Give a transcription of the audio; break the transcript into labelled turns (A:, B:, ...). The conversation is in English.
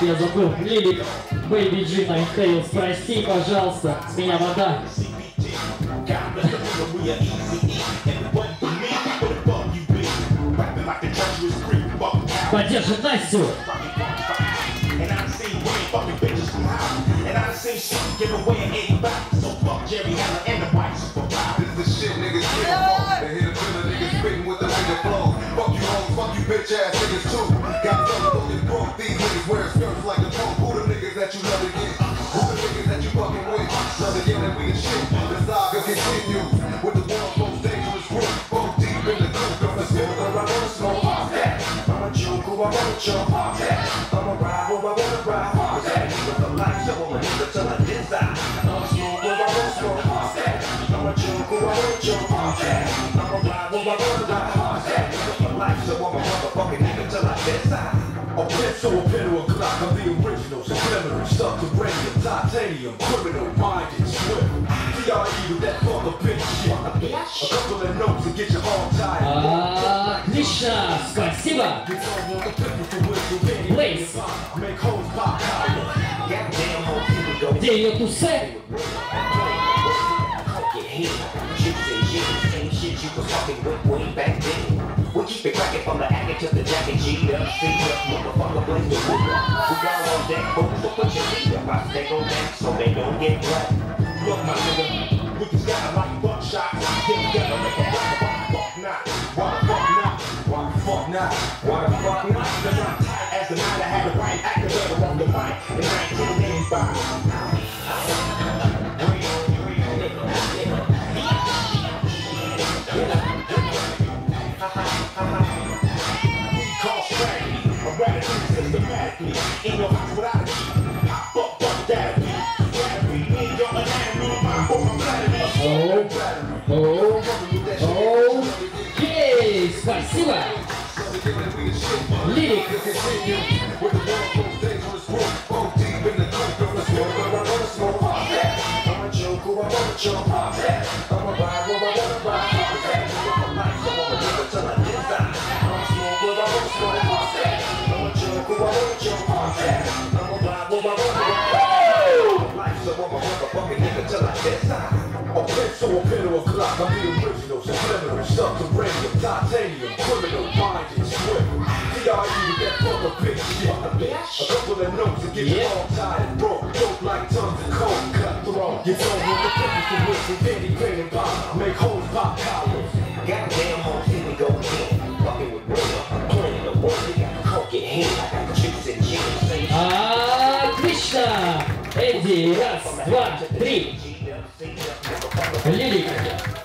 A: Я забыл лирик. Бэйби Джи Таймхейлс, прости, пожалуйста, с меня вода. Поддержит Настю.
B: Fuck
C: you, bitch ass niggas too. Got The saga continues with the world's most dangerous group. Both deep in the group, girl, the smoke, I wanna smoke. Fuck that. I'ma I wanna choke. I'ma I wanna ride. Fuck that. With the light I'ma hit it till I decide. I'ma smoke who I wanna smoke. I'ma I wanna choke. I'ma I wanna ride. Fuck that. With the light show, I'ma motherfucking hit it till I decide. A pencil, a pen, or a clock, I'm the original, subliminal, subterranean, titanium, criminal, minded,
B: got stay on deck so they don't. Look, my nigga, we just gotta like buckshot. not? Why the fuck not? Cause I'm as the night I had the right actor on the mic in 1985. In your house without a pop up, bump that beat, in your anatomy, my boy, I'm flattered, oh, oh,
A: oh, yeah, spicy one. I'm
C: a want a job. I'm a bad one, I die. I'ma smoke, who I want to buy the original, subliminal, subterranean, titanium, shit. A couple of notes to get you
A: Yeah.
C: all tied and broke. Dope like tons of coke, cut throat. Get on with the pistol for whistle, candy, pain, and pop. Make hoes pop collars.
B: Goddamn hoes, here we go again. Fucking with real, I'm playing the one. We got coke in hand, I got chicks and jeans, same
A: Отлично. Эдди, раз, два, три.
B: shit.
A: Лирик.